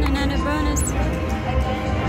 and added bonus.